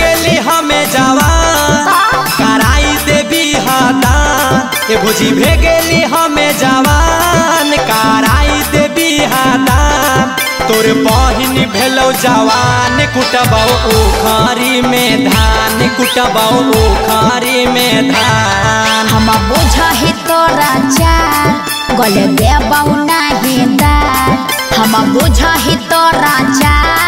गेली हमें जावा। कराई देवी हादान ए बुझी भे गेली हमें जवान। कराई देवी हादान तोर बहिन भेलो जवान। कुटबाओ उखारी में धान। कुटबाओ उखारी में धान। हम बोझा ही तोरा चाल गले देबाऊ नाही दा हम बोझा ही तोरा चाल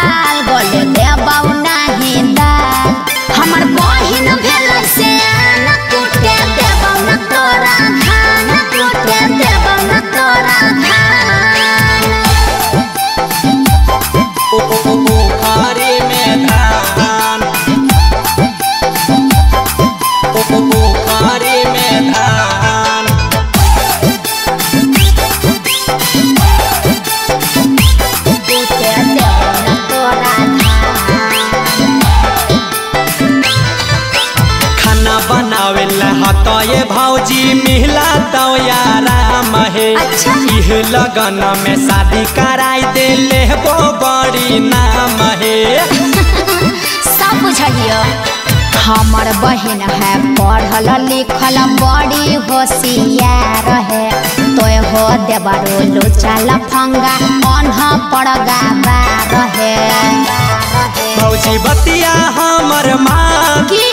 तो यारा महे अच्छा। इह लगन में शादी कराई दे ले वो बड़ी नाम है सब बुझलियो हमर बहन है पढ़ल लिखल बड़ी होशियार है तोय हो देबरो लोचा लफंगा अनह पड़गा बार है भौजी बतिया हमर की?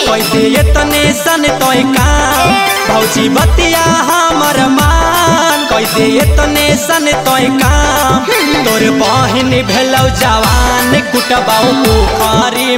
कैसे इतने सन तोय काम भौजी बतिया हमर मान। कैसे इतने सन तोय काम। तोर बहन भेलौ जवान कुटबाऊ उखारी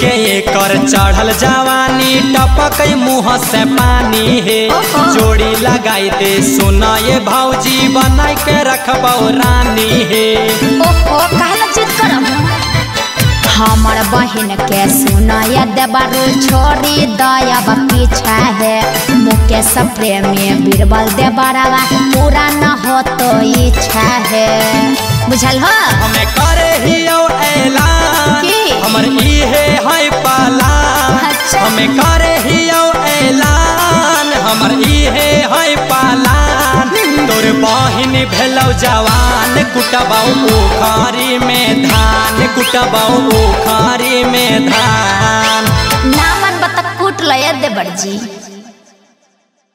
के एकर चढ़ल जवानी टपक मुँह से पानी है। जोड़ी लगाई दे सुना ये भौजी बनाई के रखबौ रानी है हमर बहन के सुनय देबरू छोड़ी दयाब पीछा है। मुकेश प्रेमी बीरबल देबरवा पूरा न हो तो इच्छा है बुझल हो? हमें करे ही ऐलान। की? हमर इहे है पालान। अच्छा। हमें करे ही ऐलान। हमर इहे है पालान। तोर बहिन भेलौ जवान। कुटबौ उखारी में धान। कुटबौ उखारी में धान। नामन बता कूट लय देबर जी